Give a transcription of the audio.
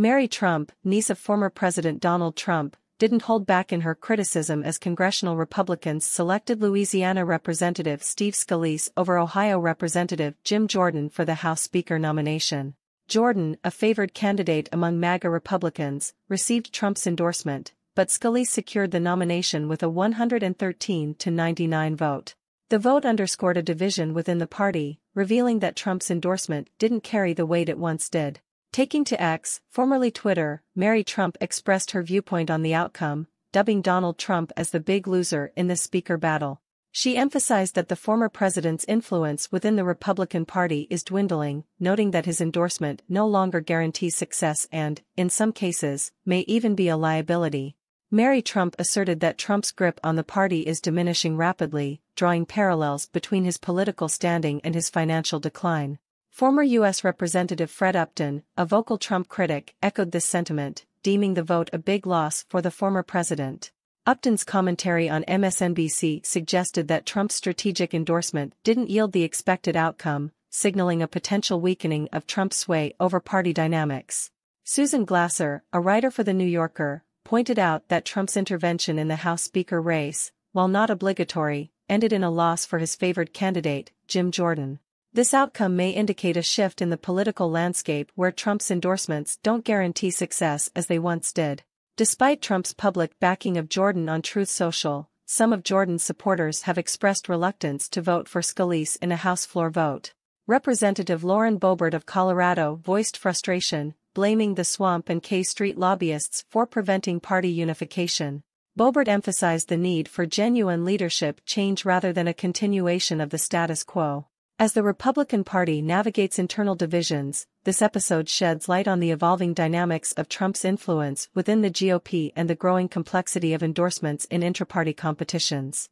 Mary Trump, niece of former President Donald Trump, didn't hold back in her criticism as congressional Republicans selected Louisiana Representative Steve Scalise over Ohio Representative Jim Jordan for the House Speaker nomination. Jordan, a favored candidate among MAGA Republicans, received Trump's endorsement, but Scalise secured the nomination with a 113 to 99 vote. The vote underscored a division within the party, revealing that Trump's endorsement didn't carry the weight it once did. Taking to X, formerly Twitter, Mary Trump expressed her viewpoint on the outcome, dubbing Donald Trump as the big loser in the speaker battle. She emphasized that the former president's influence within the Republican Party is dwindling, noting that his endorsement no longer guarantees success and, in some cases, may even be a liability. Mary Trump asserted that Trump's grip on the party is diminishing rapidly, drawing parallels between his political standing and his financial decline. Former U.S. Representative Fred Upton, a vocal Trump critic, echoed this sentiment, deeming the vote a big loss for the former president. Upton's commentary on MSNBC suggested that Trump's strategic endorsement didn't yield the expected outcome, signaling a potential weakening of Trump's sway over party dynamics. Susan Glasser, a writer for The New Yorker, pointed out that Trump's intervention in the House Speaker race, while not obligatory, ended in a loss for his favored candidate, Jim Jordan. This outcome may indicate a shift in the political landscape where Trump's endorsements don't guarantee success as they once did. Despite Trump's public backing of Jordan on Truth Social, some of Jordan's supporters have expressed reluctance to vote for Scalise in a House floor vote. Representative Lauren Boebert of Colorado voiced frustration, blaming the Swamp and K Street lobbyists for preventing party unification. Boebert emphasized the need for genuine leadership change rather than a continuation of the status quo. As the Republican Party navigates internal divisions, this episode sheds light on the evolving dynamics of Trump's influence within the GOP and the growing complexity of endorsements in intra-party competitions.